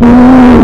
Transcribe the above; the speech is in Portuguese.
Música